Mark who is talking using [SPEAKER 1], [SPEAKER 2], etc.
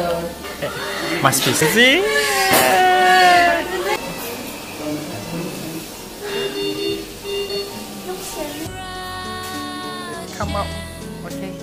[SPEAKER 1] Yeah.
[SPEAKER 2] Must. Come up, okay.